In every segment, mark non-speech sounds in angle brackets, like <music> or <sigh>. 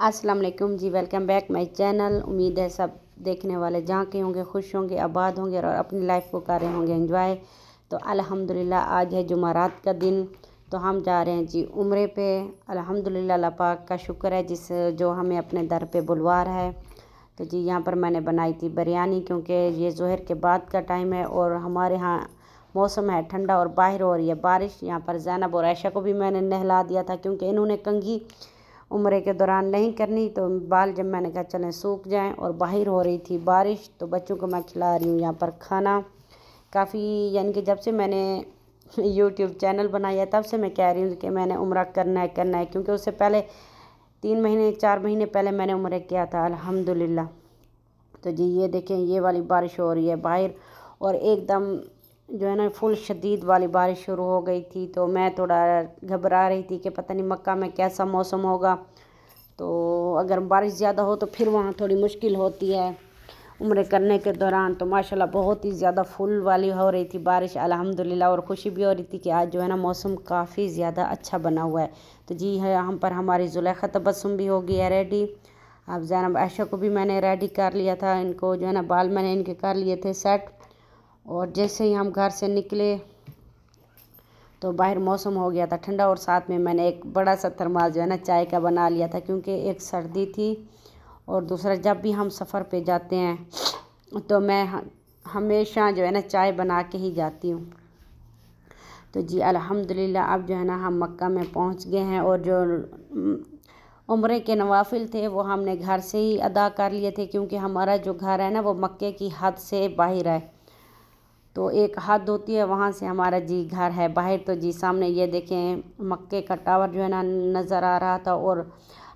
अस्सलाम वालेकुम जी वेलकम बैक माय चैनल उम्मीद है सब देखने वाले जहाँ के होंगे, खुश होंगे, आबाद होंगे और अपनी लाइफ को कर रहे होंगे एंजॉय तो अल्हम्दुलिल्लाह, आज है जुमारात का दिन। तो हम जा रहे हैं जी उम्र पे। अल्हम्दुलिल्लाह, अल्लाह पाक का शुक्र है जिस, जो हमें अपने दर पे बुलवा रहा है। तो जी यहाँ पर मैंने बनाई थी बिरयानी, क्योंकि ये जहर के बाद का टाइम है और हमारे यहाँ मौसम है ठंडा और बाहर हो रही है बारिश। यहाँ पर जैनब और ऐशा को भी मैंने नहला दिया था, क्योंकि इन्होंने कंघी उम्र के दौरान नहीं करनी तो बाल जब मैंने कहा, चलें, सूख जाएँ, और बाहर हो रही थी बारिश तो बच्चों को मैं खिला रही हूँ यहाँ पर खाना। काफ़ी, यानी कि जब से मैंने <laughs> यूट्यूब चैनल बनाया तब से मैं कह रही हूँ कि मैंने उम्र करना है करना है, क्योंकि उससे पहले, तीन महीने, चार महीने पहले मैंने उम्र किया था, अल्हम्दुलिल्लाह। तो जी, ये देखें, ये वाली बारिश हो रही है बाहर, और एकदम जो है ना, फुल शदीद वाली बारिश शुरू हो गई थी तो मैं थोड़ा घबरा रही थी कि पता नहीं मक्का में कैसा मौसम होगा। तो अगर बारिश ज़्यादा हो तो फिर वहाँ थोड़ी मुश्किल होती है उम्र करने के दौरान। तो माशाल्लाह बहुत ही ज़्यादा फुल वाली हो रही थी बारिश, अल्हम्दुलिल्लाह। और खुशी भी हो रही थी कि आज जो है ना, मौसम काफ़ी ज़्यादा अच्छा बना हुआ है। तो जी है, यहाँ पर हमारी जुलेखा तबसम भी हो गई है रेडी। अब जैनब, ऐशा को भी मैंने रेडी कर लिया था, इनको जो है ना, बाल मैंने इनके कर लिए थे, सेट। और जैसे ही हम घर से निकले तो बाहर मौसम हो गया था ठंडा और साथ में मैंने एक बड़ा सा थर्माल जो है ना, चाय का बना लिया था क्योंकि एक सर्दी थी और दूसरा जब भी हम सफ़र पे जाते हैं तो मैं हमेशा जो है ना चाय बना के ही जाती हूँ। तो जी अल्हम्दुलिल्लाह, अब जो है ना हम मक्का में पहुँच गए हैं और जो उम्र के नवाफिल थे, वो हमने घर से ही अदा कर लिए थे क्योंकि हमारा जो घर है ना, वो मक्के की हद से बाहर है। तो एक हद होती है, वहाँ से हमारा जी घर है। बाहर तो जी सामने ये देखें, मक्के का टावर जो है ना, नज़र आ रहा था और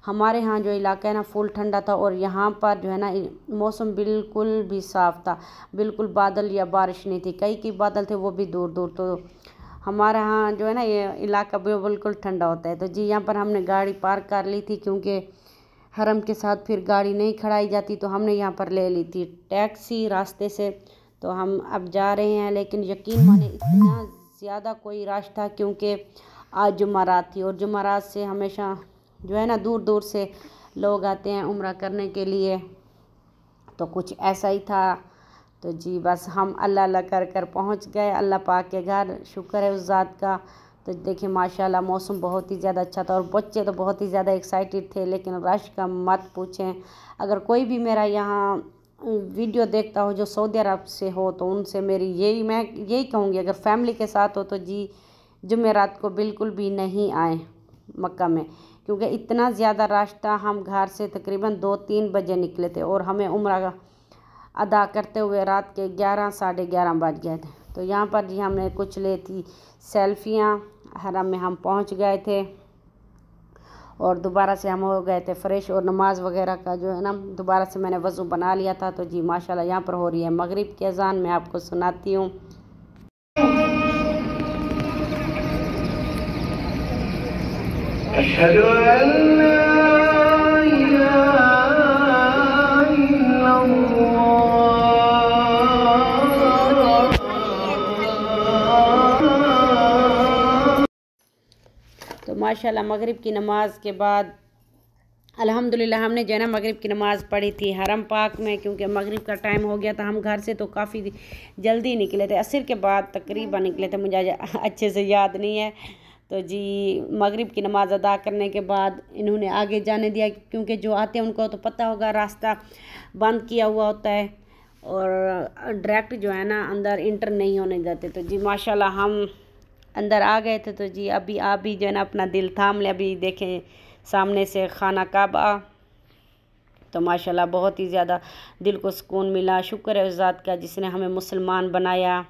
हमारे यहाँ जो इलाका है ना, फुल ठंडा था और यहाँ पर जो है ना मौसम बिल्कुल भी साफ़ था। बिल्कुल बादल या बारिश नहीं थी। कई कई बादल थे, वो भी दूर दूर। तो हमारे यहाँ जो है ना, ये इलाका भी बिल्कुल ठंडा होता है। तो जी, यहाँ पर हमने गाड़ी पार्क कर ली थी क्योंकि हरम के साथ फिर गाड़ी नहीं खड़ाई जाती तो हमने यहाँ पर ले ली थी। टैक्सी रास्ते से तो हम अब जा रहे हैं, लेकिन यकीन माने इतना ज़्यादा कोई रश था क्योंकि आज जुमारात थी और जुमारात से हमेशा जो है ना दूर दूर से लोग आते हैं उम्र करने के लिए। तो कुछ ऐसा ही था। तो जी बस हम अल्लाह अल्लाह कर कर पहुँच गए। अल्लाह पाक के घर, शुक्र है उस ज़ात का। तो देखिए, माशाल्लाह मौसम बहुत ही ज़्यादा अच्छा था और बच्चे तो बहुत ही ज़्यादा एक्साइटेड थे, लेकिन रश का मत पूछें। अगर कोई भी मेरा यहाँ वीडियो देखता हो जो सऊदी अरब से हो तो उनसे मेरी यही, मैं यही कहूँगी, अगर फैमिली के साथ हो तो जी, जुमेरात को बिल्कुल भी नहीं आए मक्का में, क्योंकि इतना ज़्यादा रास्ता हम घर से तकरीबन दो तीन बजे निकले थे और हमें उम्र अदा करते हुए रात के ग्यारह, साढ़े ग्यारह बज गए थे। तो यहाँ पर जी हमने कुछ ले थी सेल्फियाँ, हरम में हम पहुँच गए थे। और दोबारा से हम हो गए थे फ्रेश और नमाज़ वगैरह का जो है ना, दोबारा से मैंने वज़ू बना लिया था। तो जी माशा यहाँ पर हो रही है मग़रब की अजान, मैं आपको सुनाती हूँ। तो माशाल्लाह, मगरिब की नमाज़ के बाद, अल्हम्दुलिल्लाह, हमने जो है ना मगरिब की नमाज़ पढ़ी थी हरम पाक में, क्योंकि मगरिब का टाइम हो गया था, हम घर से तो काफ़ी जल्दी निकले थे, असर के बाद तकरीबन निकले थे, मुझे अच्छे से याद नहीं है। तो जी, मगरिब की नमाज़ अदा करने के बाद इन्होंने आगे जाने दिया, क्योंकि जो आते हैं, उनको तो पता होगा, रास्ता बंद किया हुआ होता है, और डायरेक्ट जो है ना, अंदर इंटर नहीं होने देते। तो जी, माशाल्लाह, हम अंदर आ गए थे तो जी, अभी आप भी जो है ना अपना दिल थाम ले, अभी देखें सामने से खाना काबा तो माशाल्लाह बहुत ही ज़्यादा दिल को सुकून मिला। शुक्र है उस का जिसने हमें मुसलमान बनाया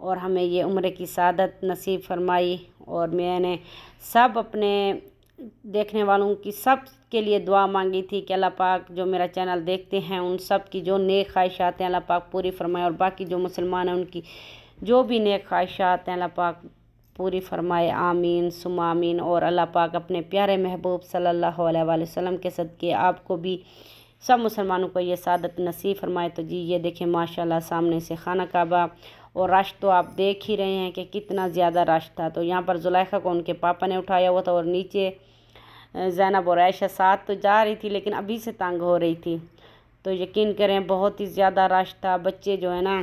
और हमें ये उम्र की सादत नसीब फरमाई। और मैंने सब अपने देखने वालों की सब के लिए दुआ मांगी थी कि अल्लाह पाक जो मेरा चैनल देखते हैं, उन सब की जो नेक ख्वाहिशात हैं अल्लाह पाक पूरी फरमाए और बाकी जो मुसलमान हैं, उनकी जो भी नेक ख्वाहिशात हैं अल्लाह पाक पूरी फरमाए, आमीन, सुम आमीन। और अल्लाह पाक अपने प्यारे महबूब सल्लल्लाहु अलैहि वसल्लम के सदक़े आपको भी सब मुसलमानों को ये सादत नसीब फरमाए। तो जी, ये देखें, माशाल्लाह सामने से खाना काबा। और रश तो आप देख ही रहे हैं कि कितना ज़्यादा रश था। तो यहाँ पर जुलेखा को उनके पापा ने उठाया हुआ था और नीचे जैनब और ऐशा साथ तो जा रही थी, लेकिन अभी से तंग हो रही थी। तो यकीन करें, बहुत ही ज़्यादा रश था। बच्चे जो है ना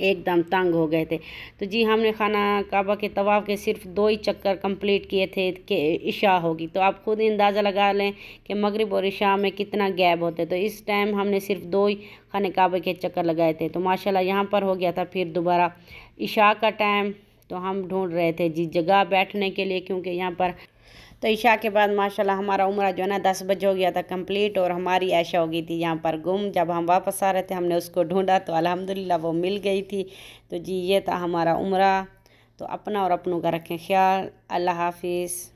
एकदम तंग हो गए थे। तो जी, हमने खाना काबा के तवाफ़ के सिर्फ़ दो ही चक्कर कंप्लीट किए थे कि इशा होगी। तो आप खुद अंदाज़ा लगा लें कि मगरिब और इशा में कितना गैप होता है। तो इस टाइम हमने सिर्फ़ दो ही खाने काबे के चक्कर लगाए थे। तो माशाल्लाह, यहाँ पर हो गया था फिर दोबारा इशा का टाइम। तो हम ढूंढ रहे थे जी, जगह बैठने के लिए, क्योंकि यहाँ पर तो ईशा के बाद माशाल्लाह हमारा उम्र जो है ना दस बजे हो गया था कंप्लीट और हमारी ऐशा हो गई थी यहाँ पर गुम। जब हम वापस आ रहे थे, हमने उसको ढूंढा तो अल्हम्दुलिल्लाह वो मिल गई थी। तो जी, ये था हमारा उम्र। तो अपना और अपनों का रखें ख्याल। अल्लाह हाफिज़।